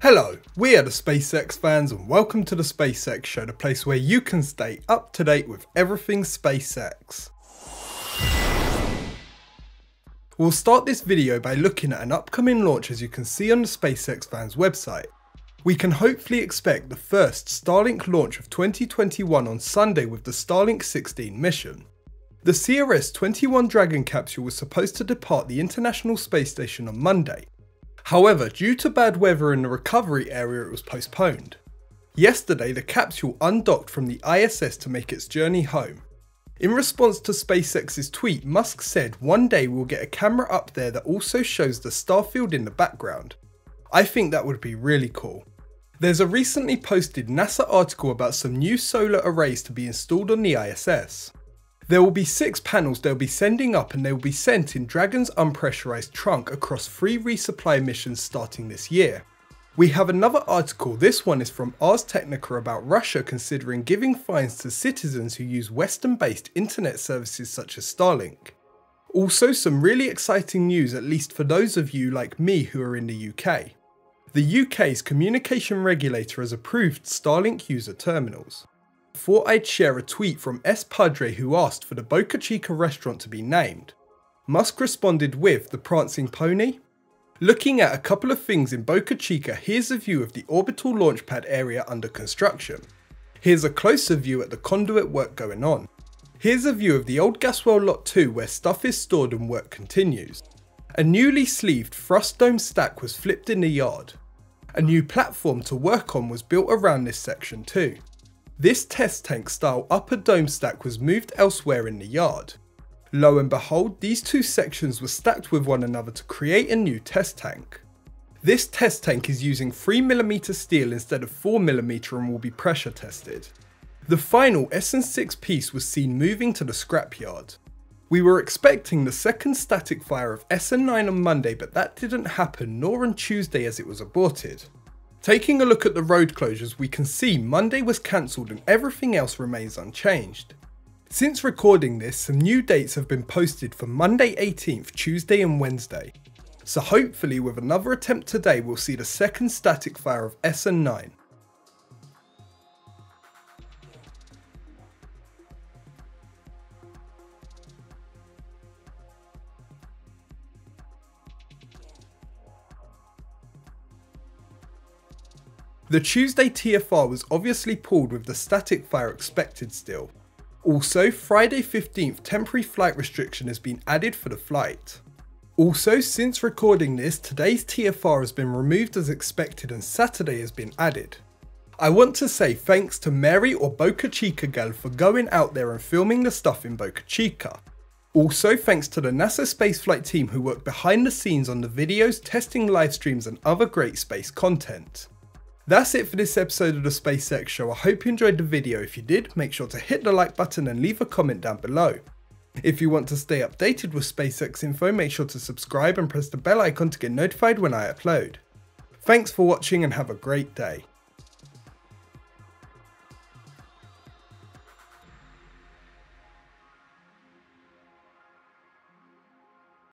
Hello, we are the SpaceX fans and welcome to the SpaceX Show, the place where you can stay up to date with everything SpaceX. We'll start this video by looking at an upcoming launch as you can see on the SpaceX fans website. We can hopefully expect the first Starlink launch of 2021 on Sunday with the Starlink 16 mission. The CRS-21 Dragon capsule was supposed to depart the International Space Station on Monday, However, due to bad weather in the recovery area it was postponed. Yesterday the capsule undocked from the ISS to make its journey home. In response to SpaceX's tweet, Musk said one day we'll get a camera up there that also shows the starfield in the background. I think that would be really cool. There's a recently posted NASA article about some new solar arrays to be installed on the ISS. There will be six panels they'll be sending up and they will be sent in Dragon's unpressurized trunk across three resupply missions starting this year. We have another article, this one is from Ars Technica about Russia considering giving fines to citizens who use Western based internet services such as Starlink. Also some really exciting news at least for those of you like me who are in the UK. The UK's communication regulator has approved Starlink user terminals thought I'd share a tweet from S. Padre who asked for the Boca Chica restaurant to be named. Musk responded with the Prancing Pony. Looking at a couple of things in Boca Chica, here's a view of the orbital launch pad area under construction. Here's a closer view at the conduit work going on. Here's a view of the old Gaswell Lot 2 where stuff is stored and work continues. A newly sleeved thrust dome stack was flipped in the yard. A new platform to work on was built around this section too. This test tank style upper dome stack was moved elsewhere in the yard. Lo and behold, these two sections were stacked with one another to create a new test tank. This test tank is using 3mm steel instead of 4mm and will be pressure tested. The final SN6 piece was seen moving to the scrapyard. We were expecting the second static fire of SN9 on Monday but that didn't happen nor on Tuesday as it was aborted. Taking a look at the road closures, we can see Monday was cancelled and everything else remains unchanged. Since recording this, some new dates have been posted for Monday 18th, Tuesday and Wednesday. So hopefully with another attempt today we'll see the second static fire of SN9. The Tuesday TFR was obviously pulled with the static fire expected still. Also, Friday 15th temporary flight restriction has been added for the flight. Also, since recording this, today's TFR has been removed as expected and Saturday has been added. I want to say thanks to Mary or Boca Chica girl for going out there and filming the stuff in Boca Chica. Also thanks to the NASA spaceflight team who worked behind the scenes on the videos, testing live streams and other great space content. That's it for this episode of the SpaceX Show. I hope you enjoyed the video. If you did, make sure to hit the like button and leave a comment down below. If you want to stay updated with SpaceX info, make sure to subscribe and press the bell icon to get notified when I upload. Thanks for watching and have a great day.